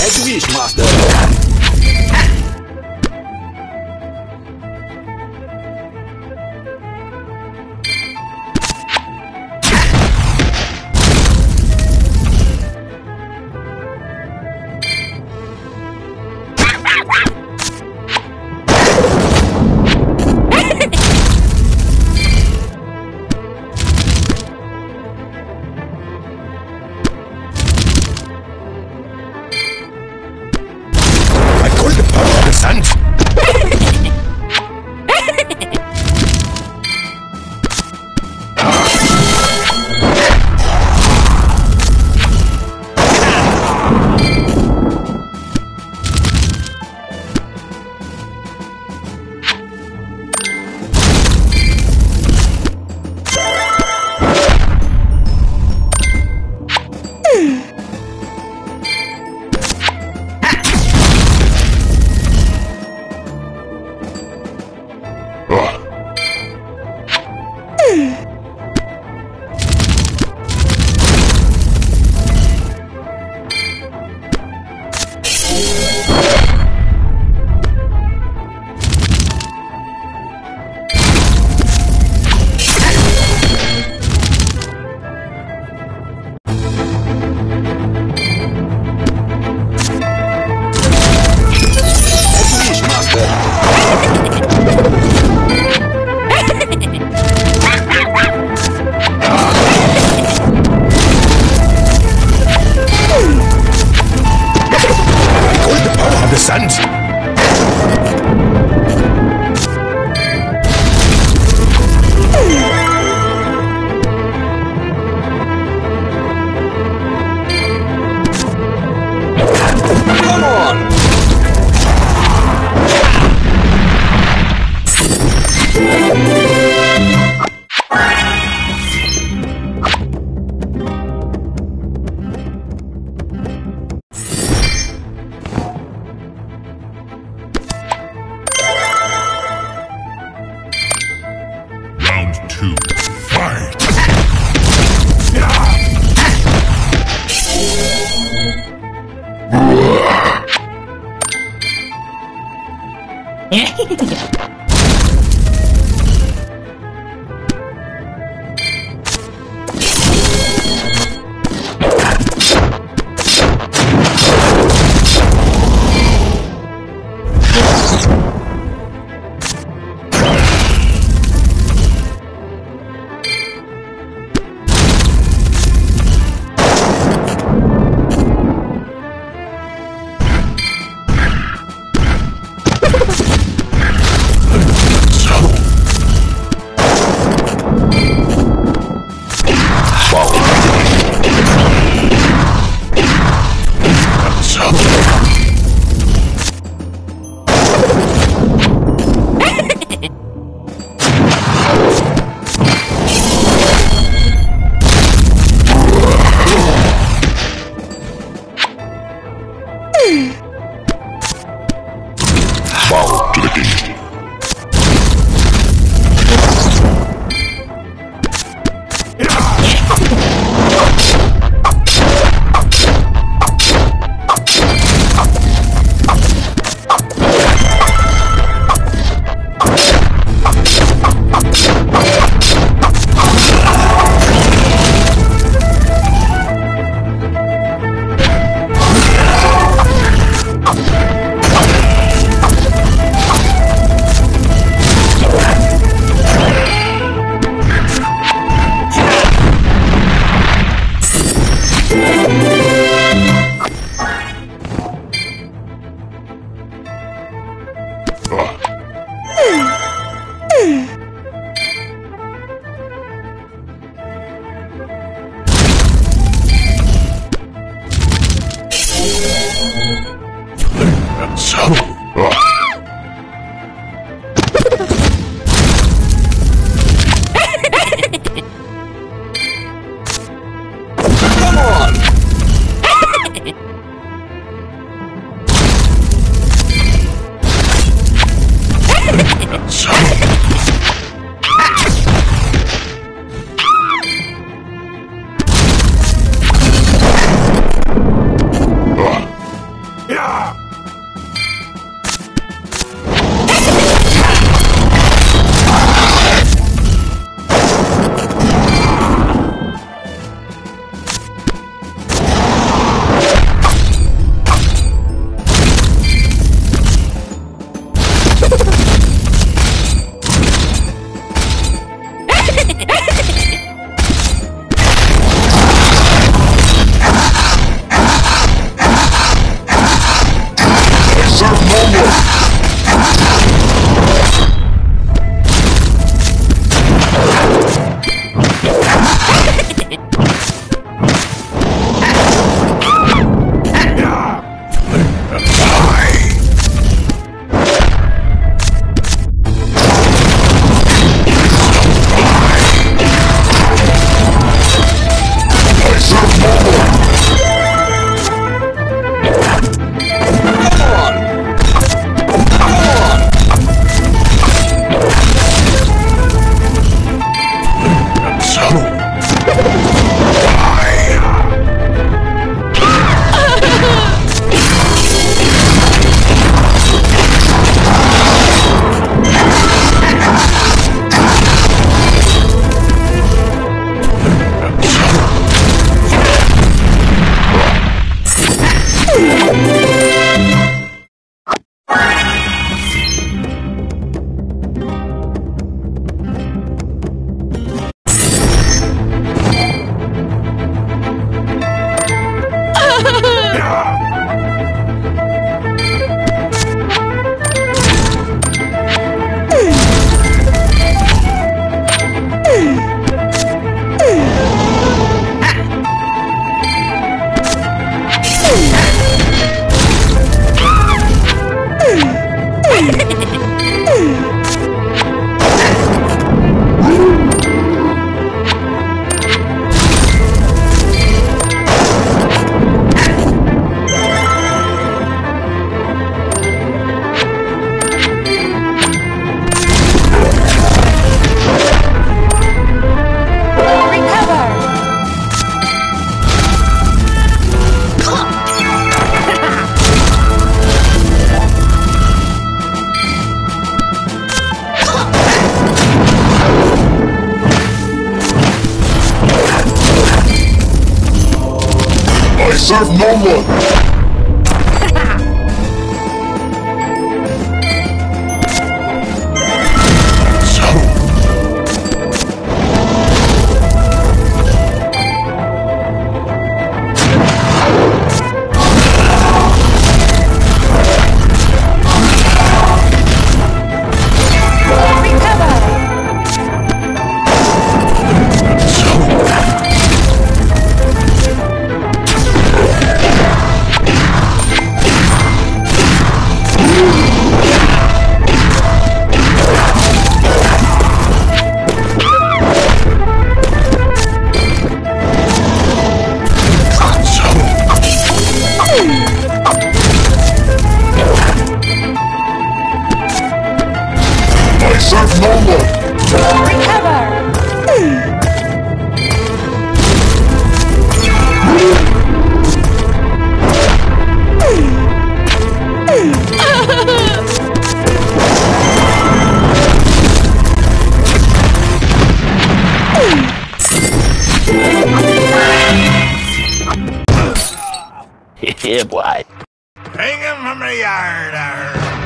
É Edwidge Master. Come on. Two. And so... serve no one. Boy. Bring him from the yard.